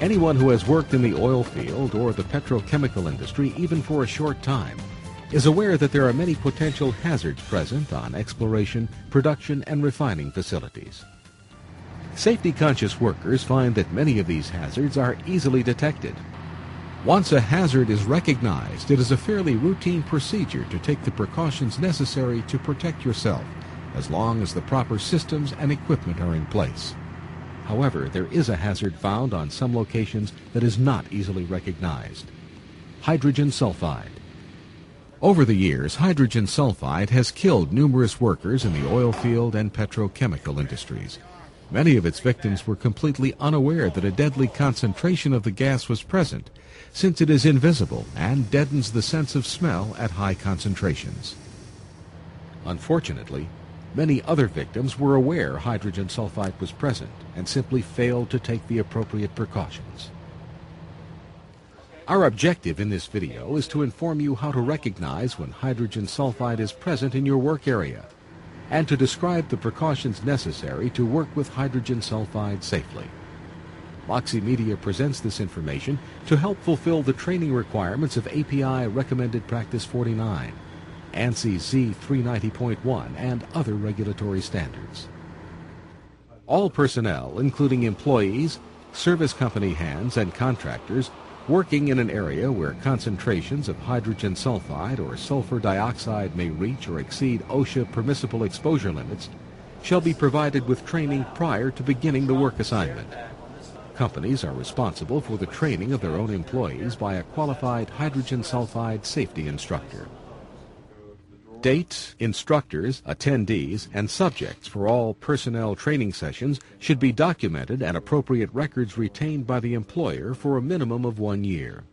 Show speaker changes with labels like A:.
A: Anyone who has worked in the oil field or the petrochemical industry even for a short time is aware that there are many potential hazards present on exploration, production, and refining facilities. Safety conscious workers find that many of these hazards are easily detected. Once a hazard is recognized, it is a fairly routine procedure to take the precautions necessary to protect yourself, as long as the proper systems and equipment are in place. However, there is a hazard found on some locations that is not easily recognized. Hydrogen sulfide. Over the years, hydrogen sulfide has killed numerous workers in the oil field and petrochemical industries. Many of its victims were completely unaware that a deadly concentration of the gas was present, since it is invisible and deadens the sense of smell at high concentrations. Unfortunately, many other victims were aware hydrogen sulfide was present and simply failed to take the appropriate precautions. Our objective in this video is to inform you how to recognize when hydrogen sulfide is present in your work area and to describe the precautions necessary to work with hydrogen sulfide safely. Moxie Media presents this information to help fulfill the training requirements of API Recommended Practice 49, ANSI Z 390.1, and other regulatory standards. All personnel, including employees, service company hands, and contractors, working in an area where concentrations of hydrogen sulfide or sulfur dioxide may reach or exceed OSHA permissible exposure limits shall be provided with training prior to beginning the work assignment. Companies are responsible for the training of their own employees by a qualified hydrogen sulfide safety instructor. Date, instructors, attendees, and subjects for all personnel training sessions should be documented and appropriate records retained by the employer for a minimum of one year.